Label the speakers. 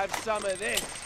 Speaker 1: Have some of this.